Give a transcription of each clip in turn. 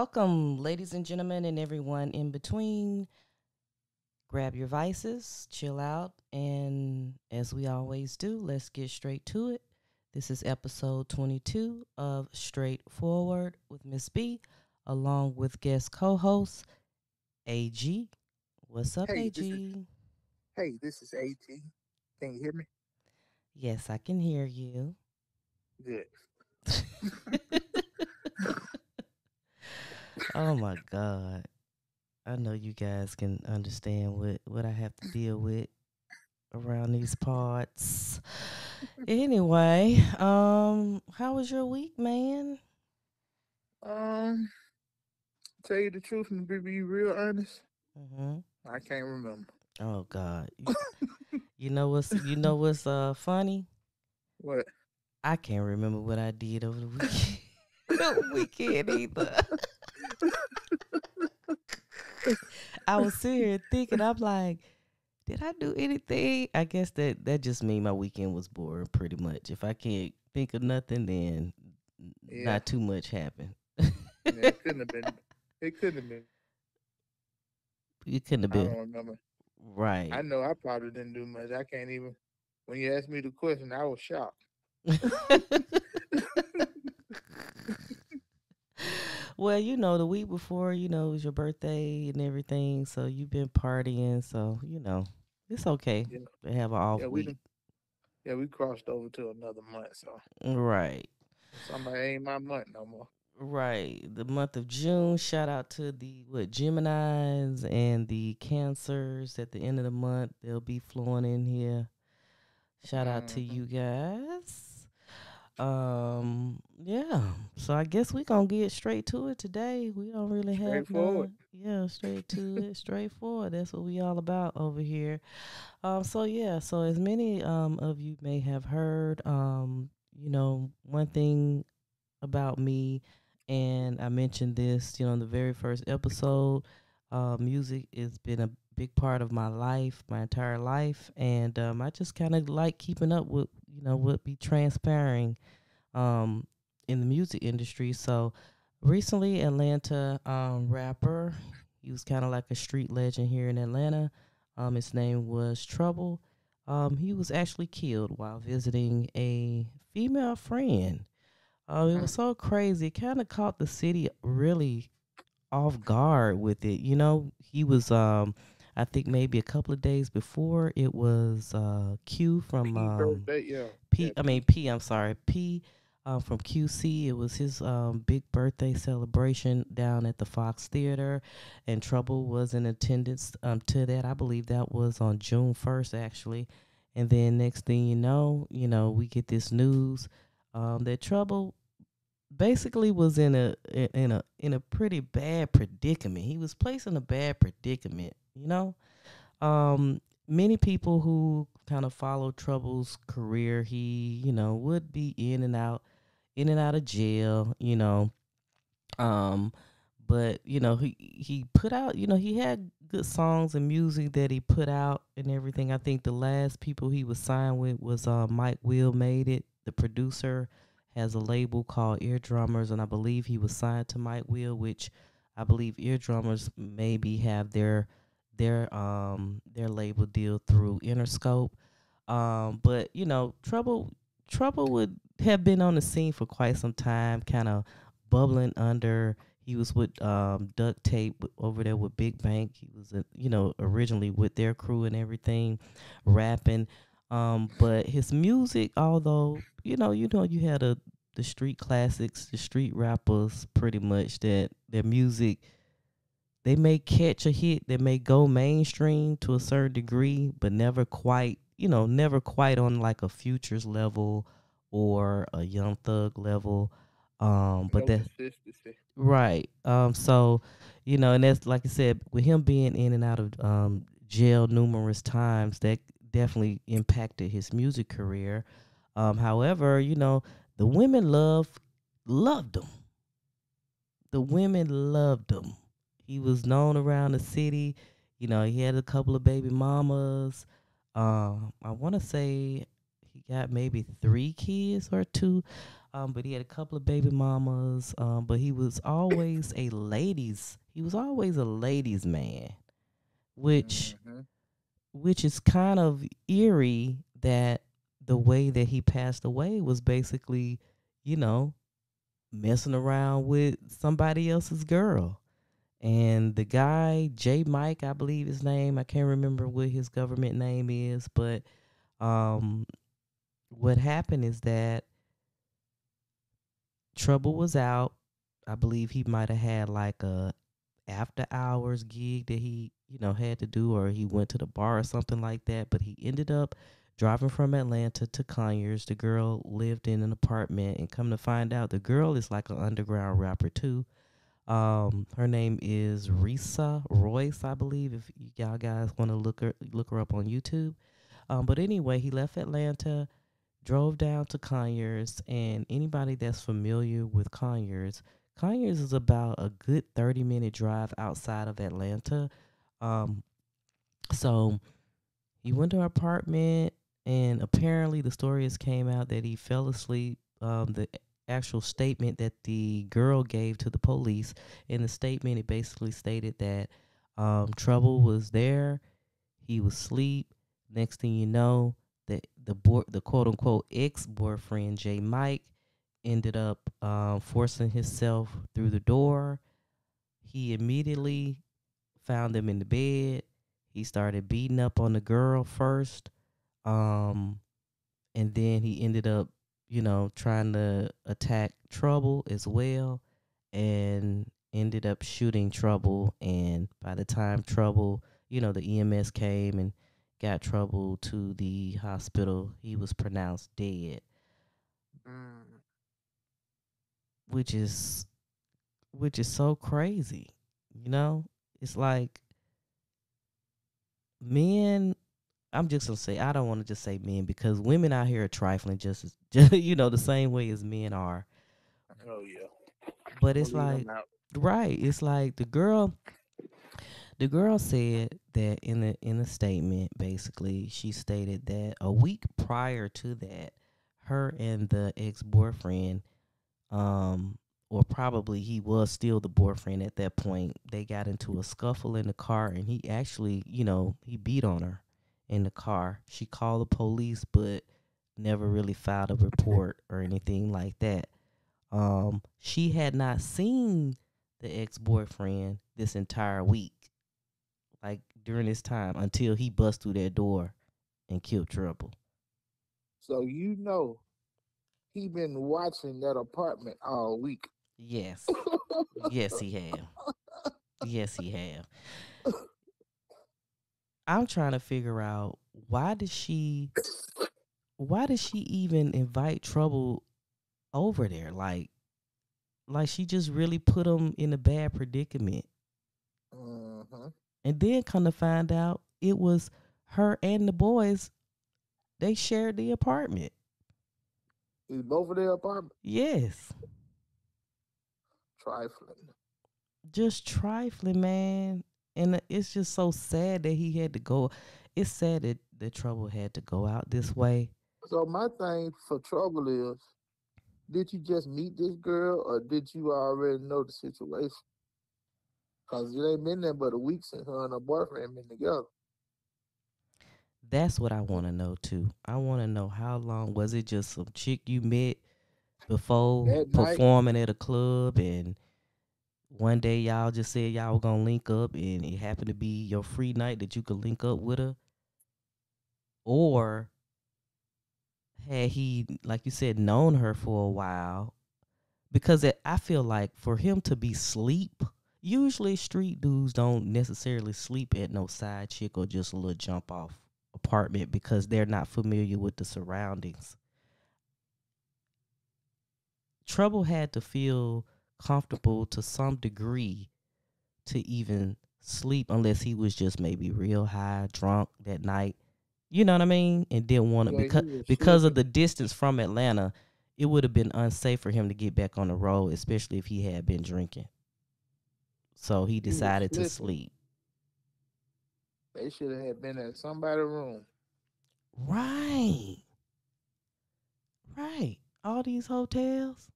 Welcome, ladies and gentlemen, and everyone in between. Grab your vices, chill out, and as we always do, let's get straight to it. This is episode 22 of Straightforward with Miss B, along with guest co host AG. What's up, Hey, this AG? is hey, this is AG. Can you hear me? Yes, I can hear you. Good. oh my God. I know you guys can understand what, what I have to deal with around these parts. Anyway, um, how was your week, man? Um, tell you the truth and to be real honest, hmm I can't remember. Oh God. You, you know what's you know what's uh funny? What? I can't remember what I did over the weekend. weekend either. I was sitting here thinking, I'm like, did I do anything? I guess that that just mean my weekend was boring pretty much. If I can't think of nothing, then Yeah. not too much happened. Yeah, it couldn't have been. It couldn't have been. it couldn't have I been don't remember. right. I know I probably didn't do much. I can't even. When you asked me the question, I was shocked. well, you know, the week before, you know, it was your birthday and everything, so you've been partying, so you know, it's okay Yeah. to have an off Yeah, we week. done, yeah we crossed over to another month, so Right. somebody ain't my month no more. Right. The month of June. Shout out to the what Geminis and the Cancers at the end of the month. They'll be flowing in here. Shout out to Mhm. you guys. Um, yeah. So I guess we gonna get straight to it today. We don't really have none. Yeah, straight to it, straightforward. That's what we all about over here. Um, so yeah, so as many um of you may have heard, um, you know, one thing about me, and I mentioned this, you know, in the very first episode. Uh, music has been a big part of my life, my entire life, and um, I just kind of like keeping up with, you know, would be transpiring um, in the music industry. So recently, Atlanta um, rapper, he was kind of like a street legend here in Atlanta. Um, his name was Trouble. Um, he was actually killed while visiting a female friend. Uh, it was so crazy. It kind of caught the city really off guard with it. You know, he was um I think maybe a couple of days before it was uh Q from P um birthday, yeah. P I mean P I'm sorry, P uh, from QC. It was his um big birthday celebration down at the Fox Theater and Trouble was in attendance um to that. I believe that was on June 1st actually. And then next thing you know, you know, we get this news um that Trouble basically was in a in a in a pretty bad predicament. He was placed in a bad predicament, you know. Um many people who kind of follow Trouble's career, he, you know, would be in and out in and out of jail, you know. Um but, you know, he he put out, you know, he had good songs and music that he put out and everything. I think the last people he was signed with was uh Mike Will made it, the producer has a label called Eardrummers, and I believe he was signed to Mike Will, which I believe Eardrummers maybe have their their um their label deal through Interscope. Um, but you know, Trouble Trouble would have been on the scene for quite some time, kind of bubbling under. He was with um, Duct Tape over there with Big Bank. He was, uh, you know, originally with their crew and everything, rapping. Um, but his music, although you know, you know, you had a the street classics, the street rappers, pretty much that their music, they may catch a hit, they may go mainstream to a certain degree, but never quite, you know, never quite on like a futures level or a young thug level. Um, but no that. Right. Um. So, you know, and that's like I said, with him being in and out of um jail numerous times, that definitely impacted his music career. Um. However, you know, the women love loved him. The women loved him. He was known around the city. You know, he had a couple of baby mamas. Um. I want to say he got maybe three kids or two. Um, but he had a couple of baby mamas. Um, but he was always a ladies. He was always a ladies man, which Mhm. which is kind of eerie that the way that he passed away was basically, you know, messing around with somebody else's girl. And the guy, J Mike, I believe his name, I can't remember what his government name is, but um what happened is that Trouble was out. I believe he might have had like a after hours gig that he, you know, had to do or he went to the bar or something like that, but he ended up driving from Atlanta to Conyers. The girl lived in an apartment and come to find out the girl is like an underground rapper too. Um, her name is Risa Royce, I believe. If y'all guys want to look her look her up on YouTube. Um, but anyway, he left Atlanta, drove down to Conyers, and anybody that's familiar with Conyers, Conyers is about a good thirty minute drive outside of Atlanta. Um, so he went to her apartment, and apparently the story has came out that he fell asleep. Um, the actual statement that the girl gave to the police. In the statement it basically stated that um, trouble was there he was asleep next thing you know the the the quote unquote ex boyfriend Jay Mike ended up um, forcing himself through the door. He immediately found them in the bed. He started beating up on the girl first um, and then he ended up you know, trying to attack Trouble as well and ended up shooting Trouble. And by the time Trouble, you know, the EMS came and got Trouble to the hospital, he was pronounced dead, Mm. which is which is so crazy. You know? It's like men I'm just gonna say I don't want to just say men because women out here are trifling just as just, you know the same way as men are. Oh yeah. But it's I'ma like right, it's like the girl the girl said that in the in the statement basically she stated that a week prior to that her and the ex-boyfriend um or probably he was still the boyfriend at that point they got into a scuffle in the car and he actually you know he beat on her in the car. She called the police but never really filed a report or anything like that. Um she had not seen the ex-boyfriend this entire week like during this time until he bust through that door and killed trouble. So you know, he been watching that apartment all week. yes. Yes he have. Yes he have i'm trying to figure out why did she why did she even invite trouble over there? Like like she just really put him in a bad predicament. Hmm and then come to find out it was her and the boys they shared the apartment. Is both of their apartment? Yes. Trifling. just trifling man and it's just so sad that he had to go it's sad that the trouble had to go out this way So my thing for trouble is, did you just meet this girl or did you already know the situation? Cause it ain't been there but a week since her and her boyfriend been together. that's what i want to know too i want to know how long was it just some chick you met before That night. performing at a club and one day y'all just said y'all were gonna link up and it happened to be your free night that you could link up with her? Or had he like you said known her for a while? Because it, i feel like for him to be sleep usually street dudes don't necessarily sleep at no side chick or just a little jump off apartment because they're not familiar with the surroundings. Trouble had to feel comfortable to some degree to even sleep unless he was just maybe real high drunk that night. You know what i mean? And didn't want to Yeah, because because of the distance from atlanta it would have been unsafe for him to get back on the road especially if he had been drinking. So he decided to sleep. They should have been in somebody's room. right. Right. All these hotels.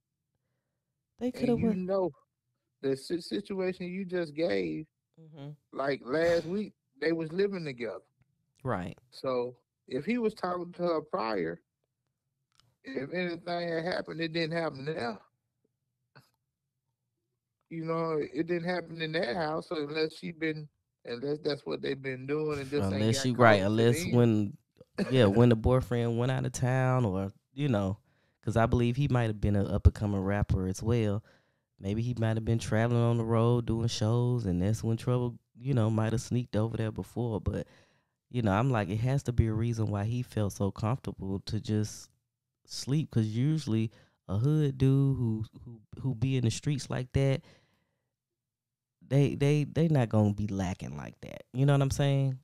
They could have you know, the situation you just gave, hmm like last week, they was living together. Right. So if he was talking to her prior, if anything had happened, it didn't happen now. You know, it didn't happen in that house. So unless she been, unless that's what they've been doing, and just Unless you right. Unless when yeah, when the boyfriend went out of town, or you know, because I believe he might have been an up and coming rapper as well. Maybe he might have been traveling on the road doing shows, and that's when trouble, you know, might have sneaked over there before. But you know, I'm like, it has to be a reason why he felt so comfortable to just sleep. Because usually, a hood dude who who who be in the streets like that, they they they not gonna be lacking like that. You know what I'm saying?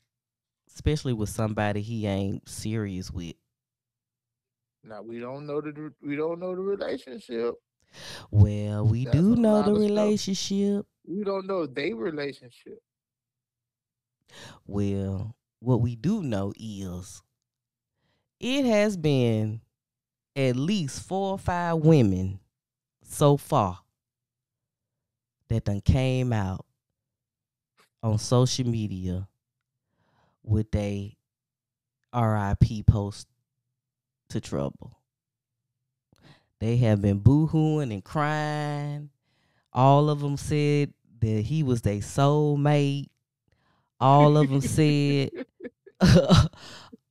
Especially with somebody he ain't serious with. Now we don't know the we don't know the relationship. Well, we That's do know the of stuff. relationship. We don't know their relationship. Well, what we do know is it has been at least four or five women so far that done came out on social media with a RIP post to trouble. They have been boohooing and crying. All of them said that he was their soulmate. All of them said,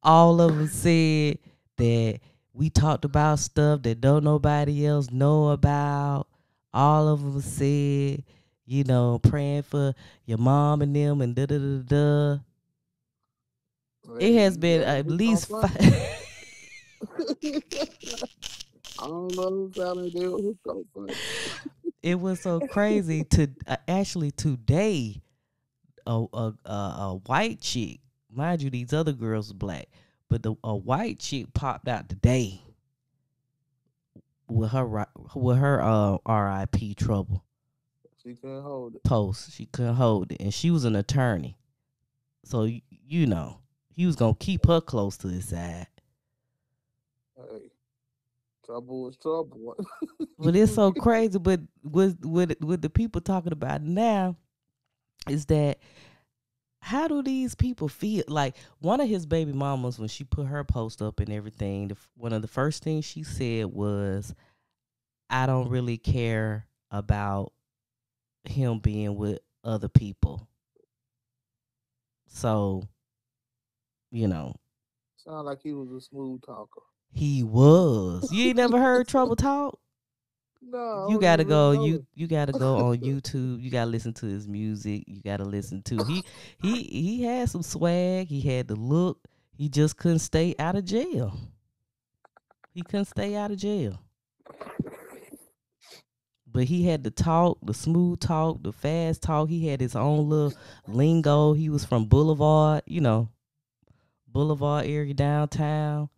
all of them said that we talked about stuff that don't nobody else know about. All of them said, you know, praying for your mom and them and da da da da. It has been at least five. I don't know how they do it. So funny. it was so crazy to uh, actually today a, a a a white chick mind you these other girls was black but the a white chick popped out today with her with her uh RIP trouble She couldn't hold it. post she couldn't hold it and she was an attorney so you know he was gonna keep her close to his side Hey, trouble is trouble. But it's so crazy. But with with with the people talking about now is that how do these people feel? Like one of his baby mamas, when she put her post up and everything, the, one of the first things she said was, "I don't really care about him being with other people." So, you know, Sound like he was a smooth talker. He was. You ain't never heard Trouble talk? No, you gotta go know you you gotta go on youtube. You gotta listen to his music. You gotta listen to he he he had some swag. He had the look. He just couldn't stay out of jail. He couldn't stay out of jail. But he had the talk the smooth talk the fast talk. He had his own little lingo. He was from boulevard you know boulevard area downtown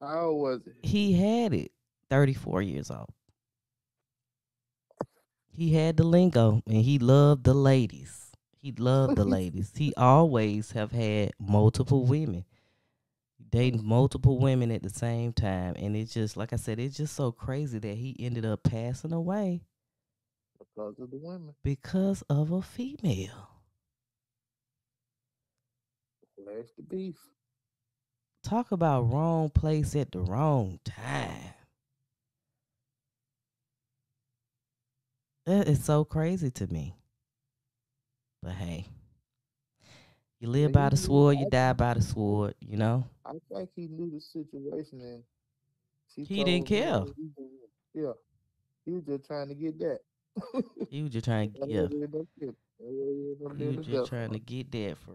How old was it? he had it 34 years old he had the lingo and he loved the ladies he loved the ladies he always have had multiple women dating multiple women at the same time and it's just like i said it's just so crazy that he ended up passing away Because of the women. because of a female Flash the beef. Talk about wrong place at the wrong time that is so crazy to me but hey you live by the sword you die by the sword you know I think he knew the situation and He didn't care. Yeah. He was just trying to get that. he was just trying to yeah he ended up getting. That's what he ended up he being was just trying to get that for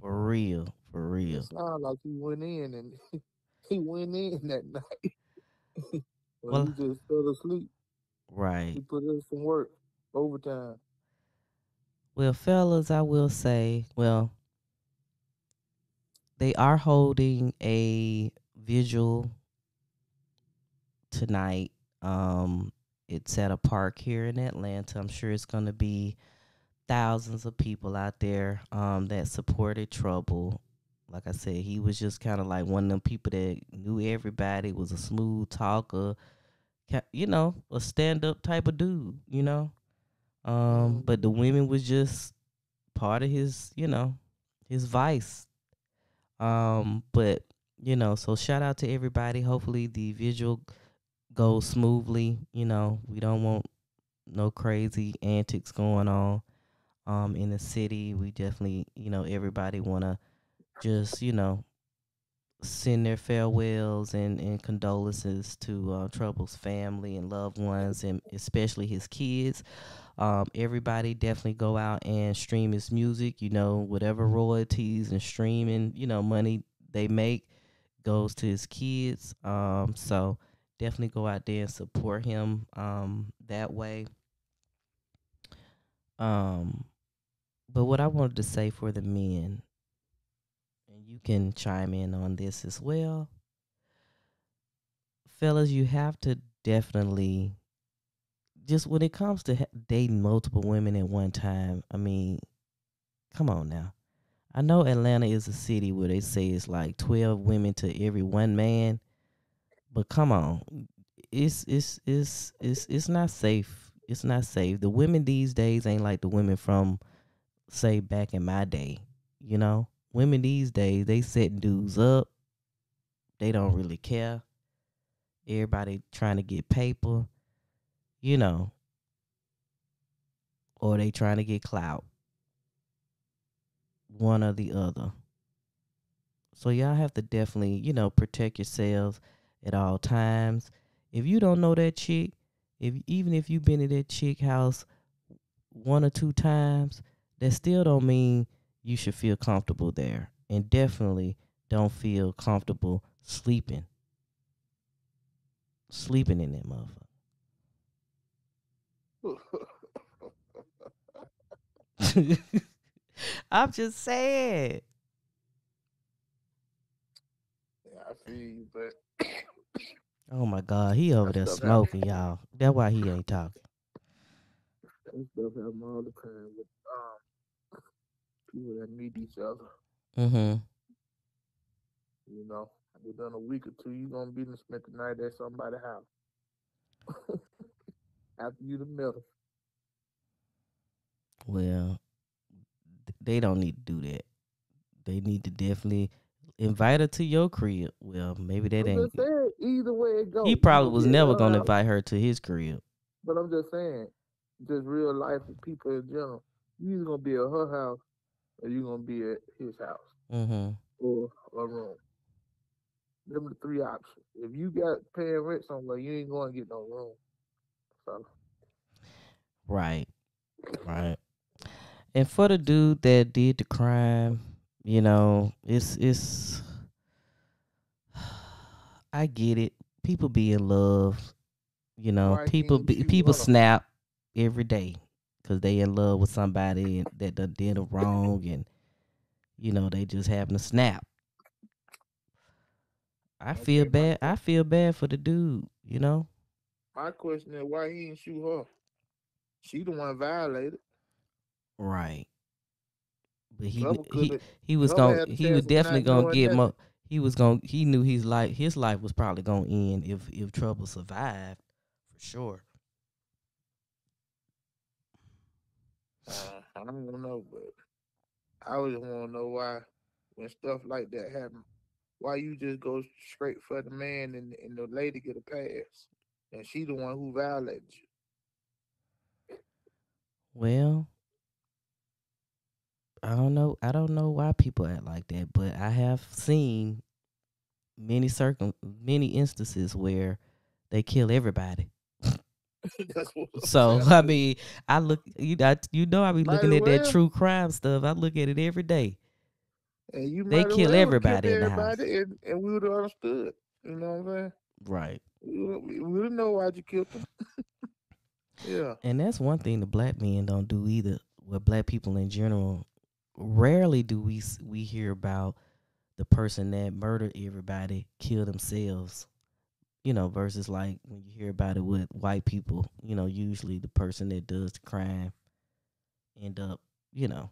for real for real It sounded like he went in and he went in that night. Well- he just fell asleep. Right. He put in some work overtime. Well, fellas, I will say, well, they are holding a vigil tonight. Um, it's at a park here in Atlanta. I'm sure it's going to be thousands of people out there um, that supported Trouble. like I said, he was just kind of like one of them people that knew everybody, was a smooth talker, you know, a stand up type of dude, you know. Um, mm-hmm. but the women was just part of his, you know, his vice. Um, but you know, so shout out to everybody. Hopefully the visual goes smoothly. You know, we don't want no crazy antics going on um in the city. We definitely, you know, everybody wanna just, you know, send their farewells and, and condolences to uh, Trouble's family and loved ones, and especially his kids. Um, everybody definitely go out and stream his music. You know, whatever royalties and streaming, you know, money they make goes to his kids. Um, so definitely go out there and support him um, that way. Um, but what I wanted to say for the men and you can chime in on this as well. Fellas, you have to definitely just when it comes to dating multiple women at one time, I mean, come on now. I know Atlanta is a city where they say it's like 12 women to every one man, but come on. It's it's it's it's it's not safe. It's not safe. The women these days ain't like the women from say back in my day, you know? women these days they setting dudes up. They don't really care. Everybody trying to get paper, you know, or they trying to get clout. One or the other. So y'all have to definitely, you know, protect yourselves at all times. If you don't know that chick, if even if you've been at that chick house one or two times, that still don't mean you should feel comfortable there. And definitely don't feel comfortable sleeping. Sleeping in that motherfucker. I'm just saying. Yeah, I feel you, but Oh my god, he over there smoking, y'all. That's why he ain't talking. That stuff happen all the time with um people that meet each other. Mm-hmm. You know, within a week or two, you're gonna be to spend the night at somebody's house. After you the middle. Well, they don't need to do that. They need to definitely invite her to your crib. Well, maybe that I'm ain't. Saying, either way it goes. He probably was never gonna invite her to his crib. But I'm just saying, just real life people in general. You either gonna be at her house or you gonna be at his house mm-hmm. or a room. Them the three options. If you got paying rent somewhere, you ain't going to get no room. So. Right, right. And for the dude that did the crime, you know, it's it's. I get it. People be in love. You know, Why people be, people snap every day because they in love with somebody that done did them wrong and you know they just having a snap. I okay, feel bad. I feel bad for the dude. You know. My question is why he didn't shoot her. She the one violated. Right. But he he he was going he was definitely gonna get more. He was going he knew his life his life was probably gonna end if if trouble survived for sure. Uh, I don't know, but I always want to know why when stuff like that happen, why you just go straight for the man and, and the lady get a pass, and she the one who violated you. Well, I don't know. I don't know why people act like that, but I have seen many circum many instances where they kill everybody. so I mean, I look you I, you know I be looking at that true crime stuff. I look at it every day. And you they kill well everybody in the house, and, and, we would have understood. You know what I'm saying? Right. We, we, didn't know why you killed them. yeah. And that's one thing the black men don't do either. With black people in general, rarely do we we hear about the person that murdered everybody kill themselves you know, versus like when you hear about it with white people, you know, usually the person that does the crime end up, you know,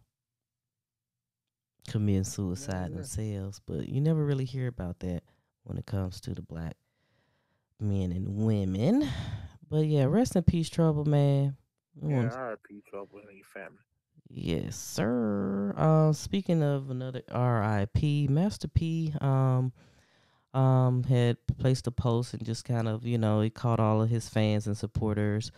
committing suicide Yeah. themselves. But you never really hear about that when it comes to the black men and women. But yeah, rest in peace, trouble, man. Yeah, R.I.P. Trouble and your family. Yes, sir. Uh, speaking of another R.I.P., Master P. Um, um, had placed a post and just kind of, you know, it caught all of his fans and supporters,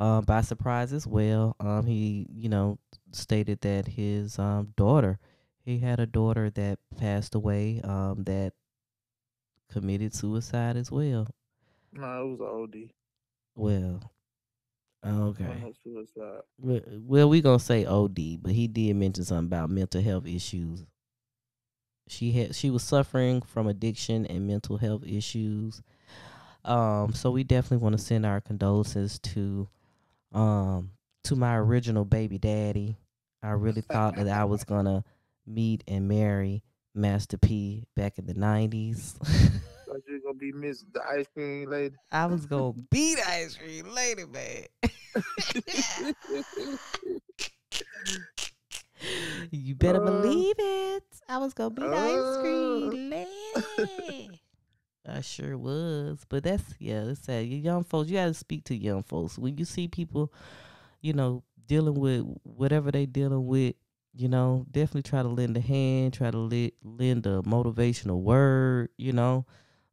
uh, by surprise as well. Um, he, you know, stated that his um daughter, he had a daughter that passed away, um, that committed suicide as well. No, it was OD. Well, okay. Well, well, we gonna say OD, but he did mention something about mental health issues. She had she was suffering from addiction and mental health issues. Um, so we definitely want to send our condolences to um to my original baby daddy. I really thought that I was gonna meet and marry Master P back in the nineties. You were gonna be Miss the ice cream lady. I was gonna be the ice cream lady, man. You better Uh, believe it. I was gonna be the ice uh. cream lady. I sure was. But that's yeah, it's. You young folks, you gotta speak to young folks. When you see people, you know, dealing with whatever they dealing with, you know, definitely try to lend a hand, try to le- lend a motivational word, you know.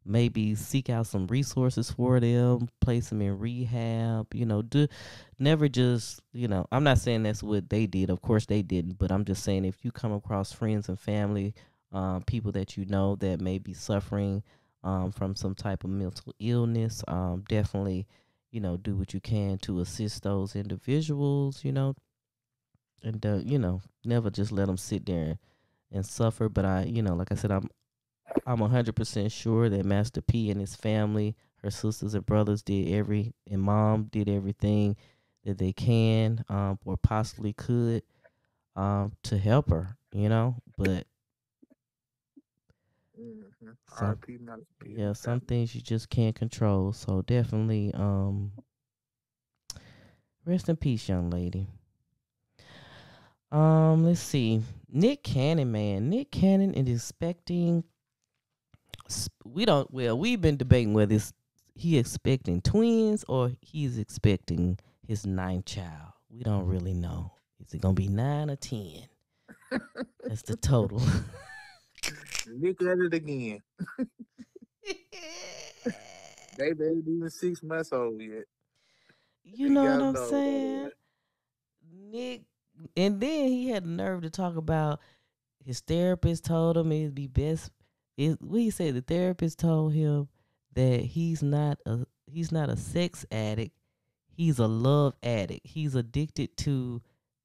Maybe seek out some resources for them, place them in rehab, you know, do never just, you know, I'm not saying that's what they did. Of course they didn't, but I'm just saying if you come across friends and family, um, people that you know that may be suffering um, from some type of mental illness, um, definitely, you know, do what you can to assist those individuals, you know, and, uh, you know, never just let them sit there and suffer. But I, you know, like I said, I'm, I'm 100% sure that Master P and his family, her sisters and brothers did every, and mom did everything that they can um, or possibly could um, to help her, you know. But Mm-hmm. Some- R.I.P. Master P. yeah, some things you just can't control. So definitely, um, rest in peace, young lady. Um, let's see, Nick Cannon, man, Nick Cannon is expecting. We don't. Well, we've been debating whether it's he expecting twins or he's expecting his ninth child. We don't really know. Is it gonna be nine or ten? That's the total. Look at it again. they ain't even six months old yet. You You know what I'm know saying? Nick, and then he had the nerve to talk about his therapist told him it'd be best. It, he said, the therapist told him that he's not a he's not a sex addict. He's a love addict. He's addicted to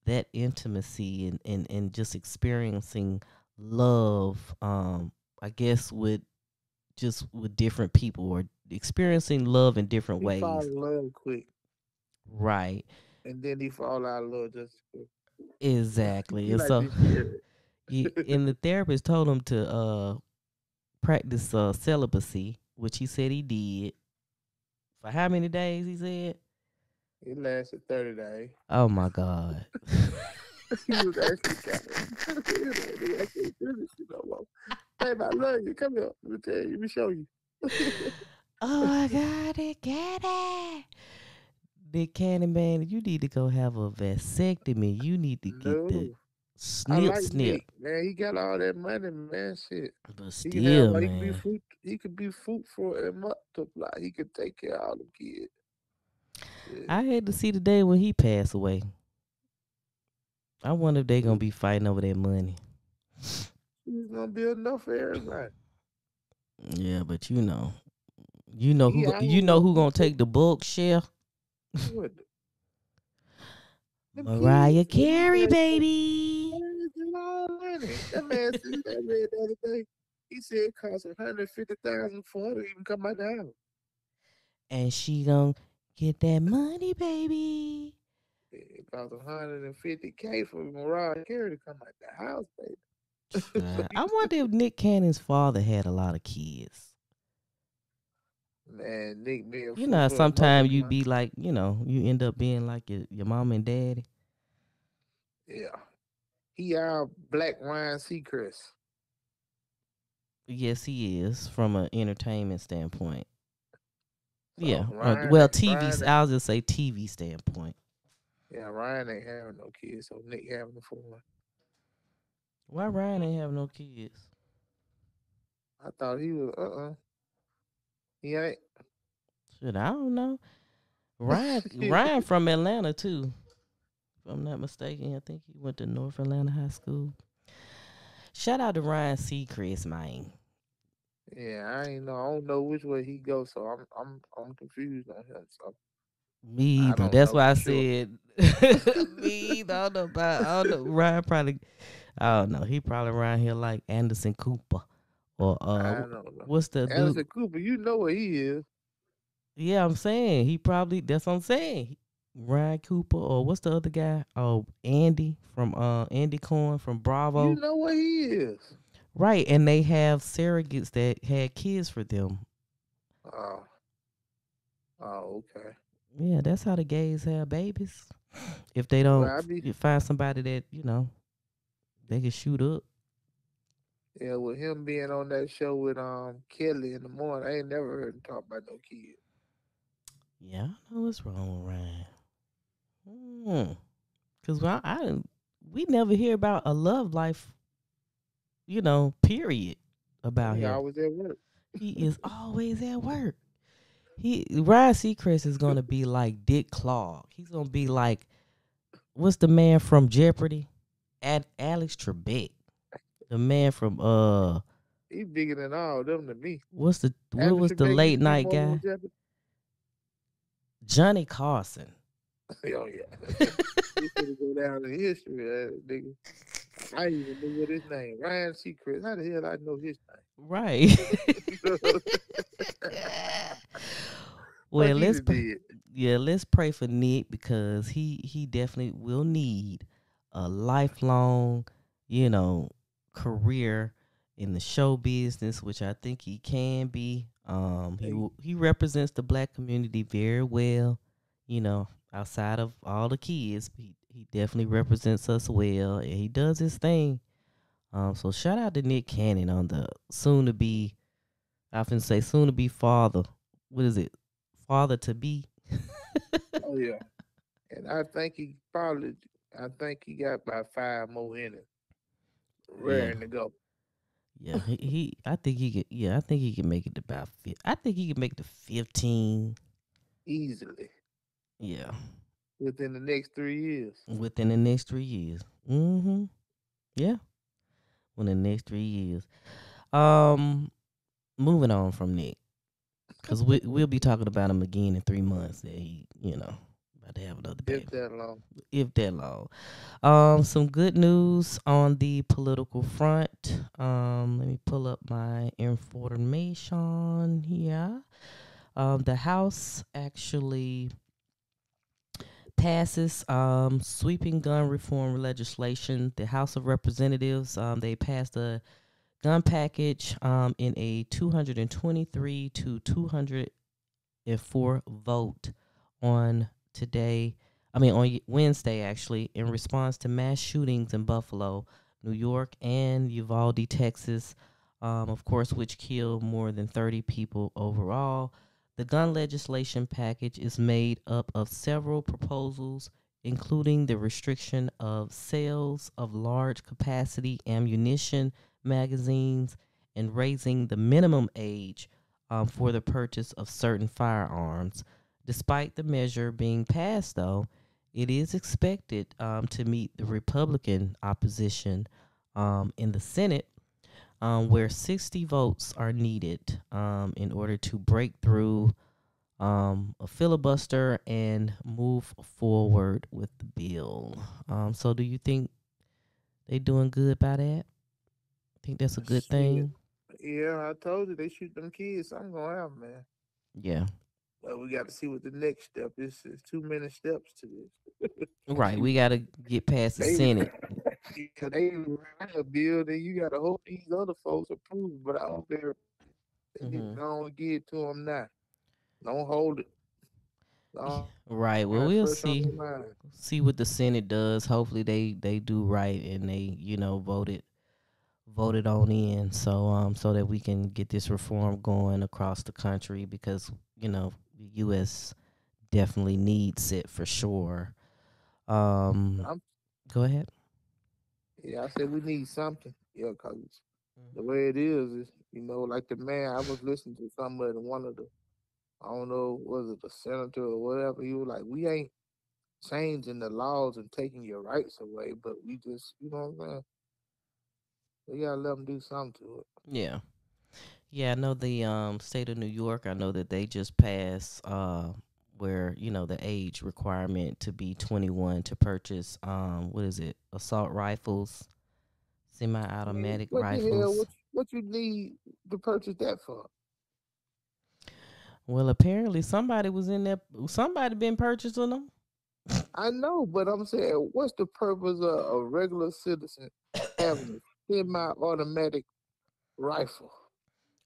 that intimacy and, and, and just experiencing love. Um, I guess with just with different people or experiencing love in different He ways. fall in love quick, Right. and then he fall out of love just as quick. Exactly. He And like so he, and the therapist told him to uh practice uh celibacy, which he said he did. For how many days he said? It lasted thirty days. Oh my God. he was actually kind of. he actually do this no more. Babe, I love you. Come here. Let me tell you. Let me show you. oh my God, Nick Cannon. Nick Cannon, man, you need to go have a vasectomy. You need to get no, the I snip like snip. Nick, man. He got all that money, man. Shit. But He can still, have, he could be man. fruit. He could be fruitful and multiply. He could take care of all the kids. Yeah. I had to see the day when he passed away. I wonder if they're gonna be fighting over that money. He's gonna be enough for everybody. Yeah, but you know, you know who Yeah, you know who gonna take the bulk share? Mariah Carey, baby. Man, it's a lot of money. That man said that read the other day. He said it costs one hundred fifty thousand for her to even come out the house. And she gonna get that money, baby. It costs one hundred and fifty k for Mariah Carey to come out the house, baby. Uh, I wonder if Nick Cannon's father had a lot of kids. Man, Nick being You know, how fruitful and sometimes you be like, you know, you end up being like your, your mom and daddy. Yeah. He our black Ryan Seacrest. Yes, he is from an entertainment standpoint. So yeah. uh, Ryan well, TV. Ryan I'll just say TV standpoint. Yeah, Ryan ain't having no kids, so Nick having the four. Why Ryan ain't have no kids? I thought he was uh uh He ain't. Shit, I don't know. Ryan Ryan from Atlanta too. If I'm not mistaken, I think he went to North Atlanta High School. Shout out to Ryan Seacrest, man. Yeah, I ain't know. I don't know which way he goes, so I'm I'm I'm confused on him. So Me either. That's why I sure. said me either. I don't know about I don't know. Ryan probably I don't know. He probably around here like Anderson Cooper. Or I uh don't know. what's the dude? Anderson Cooper, you know where he is. Yeah, I'm saying he probably. That's what I'm saying. Ryan Cooper or what's the other guy? Oh, Andy from uh Andy Cohen from Bravo. You know where he is. right, and they have surrogates that had kids for them. Oh. Oh, okay. Yeah, that's how the gays have babies. If they don't Well, be- find somebody that you know they can shoot up. Yeah, with him being on that show with um Kelly in the morning, I ain't never heard him talk about no kids. Yeah, I know what's wrong with Ryan. Hmm. Cause I, I didn't- we never hear about a love life. You know, period about He him. always at work. He is always at work. He Ryan Seacrest is gonna be like Dick Clark. He's gonna be like, what's the man from Jeopardy? At Alex Trebek, the man from uh, He bigger than all of them to me. what's the what Alex was the Trebek used late night guy? Jeopardy. Johnny Carson. oh yeah. he finna go down in history, uh, nigga. I even knew what his name. Ryan Seacrest. How the hell I know his name? Right. well, let's pr- yeah, let's pray for Nick because he he definitely will need a lifelong, you know, career in the show business, which I think he can be. Um, he he represents the black community very well, you know, outside of all the kids. He he definitely represents us well, and he does his thing. Um, so shout out to Nick Cannon on the soon to be, I often say soon to be father. What is it? Father to be. Oh yeah. And I think he probably I think he got about five more in it. Raring to go. Yeah, he, he I think he could. Yeah, I think he can make it to about. I think he can make it to fifteen. Easily. Yeah, Within the next three years. within the next three years. Mm-hmm. Yeah, within the next three years. Um, moving on from Nick, because we we'll be talking about him again in three months. That he, you know, about to have another baby. If that long. if that long. Um, some good news on the political front. Um, let me pull up my information here. Um, the House actually passes um, sweeping gun reform legislation. The House of Representatives um, they passed a gun package um, in a 223 to 204 vote on today. I mean, on Wednesday, actually, in response to mass shootings in Buffalo, New York, and Uvalde, Texas, um, of course, which killed more than 30 people overall. The gun legislation package is made up of several proposals, including the restriction of sales of large capacity ammunition magazines and raising the minimum age um, for the purchase of certain firearms. Despite the measure being passed, though, it is expected um, to meet the Republican opposition um, in the Senate, um, where 60 votes are needed um, in order to break through um, a filibuster and move forward with the bill. Um, so, do you think they doing good by that? Think that's a good thing? Yeah, I told you they shoot them kids. I'm gonna have man. Yeah. But we got to see what the next step is. There's too many steps to this. Right. We got to get past the Senate. Cause they write a bill, then you gotta hope these other folks approve. But I hope they're they don't get to them now. Don't hold it. Right. Well, that's we'll see. See what the Senate does. Hopefully, they they do right and they you know voted voted on in so um so that we can get this reform going across the country because you know the U.S. definitely needs it for sure. Um, I'm- go ahead. Yeah, I said we need something. Yeah, cause the way it is is you know like the man I was listening to somebody one of the I don't know was it the senator or whatever he was like we ain't changing the laws and taking your rights away, but we just you know what I'm saying. We gotta let them do something to it. Yeah. Yeah, I know the um state of New York, I know that they just passed uh where, you know, the age requirement to be 21 to purchase um what is it? Assault rifles, semi-automatic what The hell, rifles. what, what you need to purchase that for? Well, apparently somebody was in there somebody been purchasing them. I know, but I'm saying, what's the purpose of a regular citizen having a semi-automatic rifle?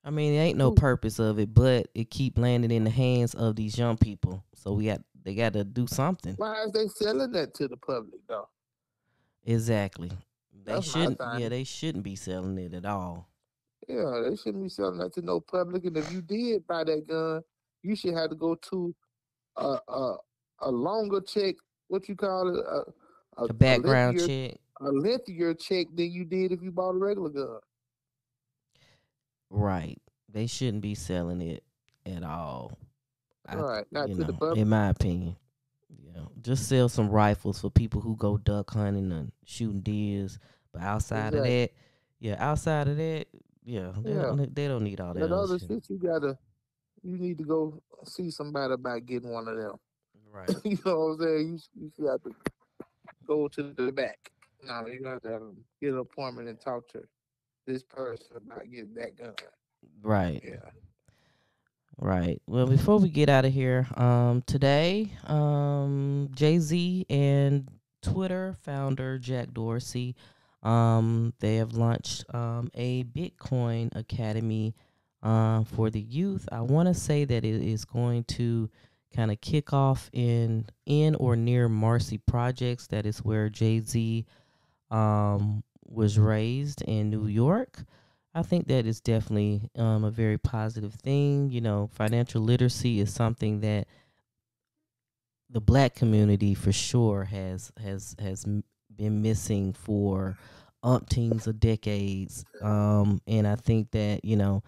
I mean, it ain't no purpose of it, but it keep landing in the hands of these young people. So we got they got to do something. Why is they selling that to the public though? Exactly. They That's shouldn't. Yeah, they shouldn't be selling it at all. Yeah, they shouldn't be selling that to no public. And if you did buy that gun, you should have to go to a a, a longer check. What you call it? A, A background lengthier, check. A lengthier check than you did if you bought a regular gun. Right. They shouldn't be selling it at all. All right, not to the know, public. in my opinion. Yeah. Just sell some rifles for people who go duck hunting and shooting deers. But outside of that, yeah, outside of that, yeah, they, Yeah. Don't, they don't need all that other shit. shit, you gotta, you need to go see somebody about getting one of them. Right. you know what I'm saying? You, you should have to go to the back. No, you have to get an appointment and talk to this person about getting that gun. Right. Yeah. Right. Well, before we get out of here, um, today, um, Jay Z and Twitter founder Jack Dorsey, um, they have launched um, a Bitcoin Academy uh, for the youth. I want to say that it is going to kind of kick off in in or near Marcy Projects. That is where Jay Z um, was raised in New York. I think that is definitely um, a very positive thing. You know, financial literacy is something that the black community for sure has has has been missing for umpteens of decades. Um, and I think that you know,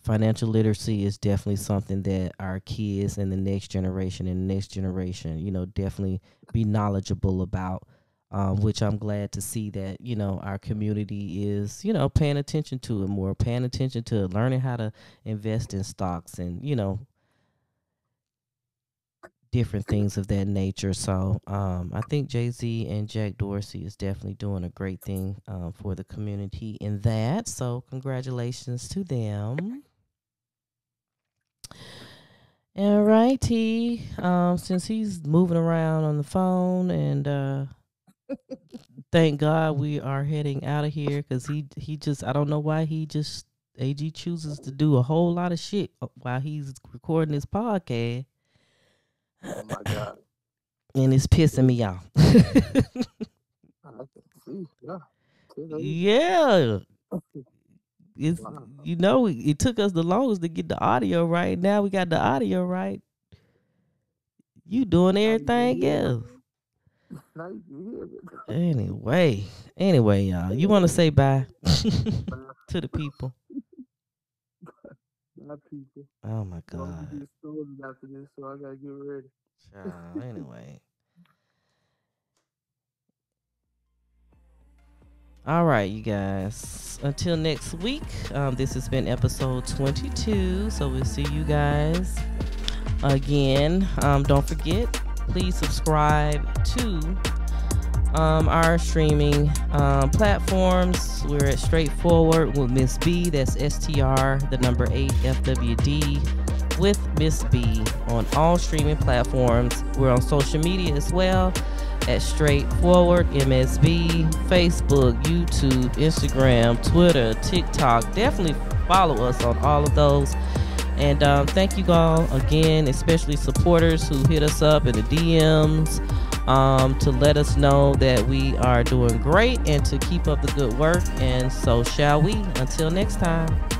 financial literacy is definitely something that our kids and the next generation and the next generation, you know, definitely be knowledgeable about um, which I'm glad to see that you know our community is you know paying attention to it more, paying attention to it, learning how to invest in stocks and you know different things of that nature. So um, I think Jay Z and Jack Dorsey is definitely doing a great thing um, for the community in that. So congratulations to them. All righty. Um, since he's moving around on the phone and uh thank God we are heading out of here because he he just I don't know why he just AG chooses to do a whole lot of shit while he's recording this podcast Oh my God. and it's pissing me off. I can see. Yeah. You. It's you know it, it took us the longest to get the audio right. Now we got the audio right. You doing everything else. Anyway, anyway, y'all, you want to say bye to the people? People. Oh my God. we get started after this, so I gotta get ready. Child, anyway. All right, you guys. Until next week, um, this has been episode 22. So we'll see you guys again. Um, don't forget, please subscribe to um, our streaming um, platforms. We're at Straightforward with Miss B. That's STR, the number 8 FWD with Miss B on all streaming platforms. We're on social media as well at Straightforward MSB, Facebook, YouTube, Instagram, Twitter, TikTok. Definitely follow us on all of those. And um, thank you all again, especially supporters who hit us up in the DMs um, to let us know that we are doing great and to keep up the good work. And so, shall we? Until next time.